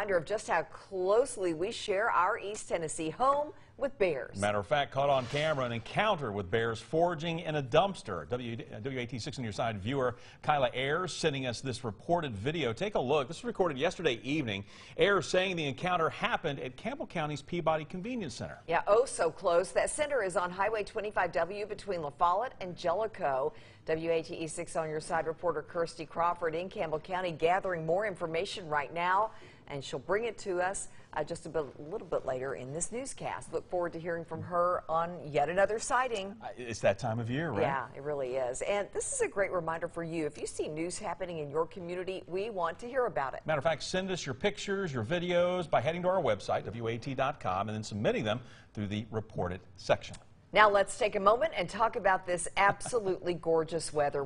Reminder of just how closely we share our East Tennessee home with bears. Matter of fact, caught on camera an encounter with bears foraging in a dumpster. W WATE6 on your side viewer Kyla Ayers sending us this ReportIt video. Take a look. This was recorded yesterday evening. Ayers saying the encounter happened at Campbell County's Peabody Convenience Center. Yeah, oh so close. That center is on Highway 25W between La Follette and Jellicoe. WATE6 on your side reporter Kirsty Crawford in Campbell County gathering more information right now and she'll bring it to us uh, just a, bit, a little bit later in this newscast. Look forward to hearing from her on yet another sighting. Uh, It's that time of year, right? Yeah, it really is. And this is a great reminder for you. If you see news happening in your community, we want to hear about it. Matter of fact, send us your pictures, your videos by heading to our website, WATE.com, and then submitting them through the ReportIt section. Now let's take a moment and talk about this absolutely gorgeous weather.